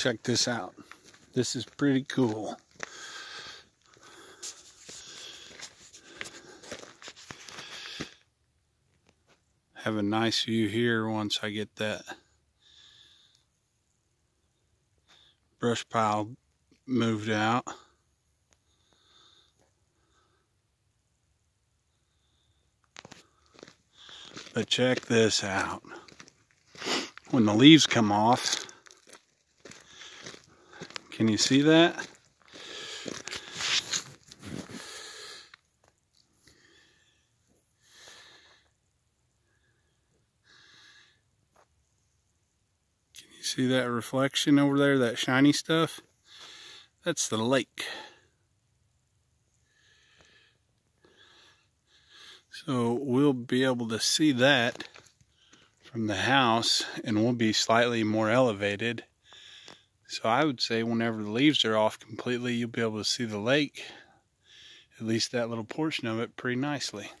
check this out. This is pretty cool. Have a nice view here once I get that brush pile moved out. But check this out. When the leaves come off, can you see that? Can you see that reflection over there, that shiny stuff? That's the lake. So we'll be able to see that from the house and we'll be slightly more elevated. So I would say whenever the leaves are off completely, you'll be able to see the lake, at least that little portion of it, pretty nicely.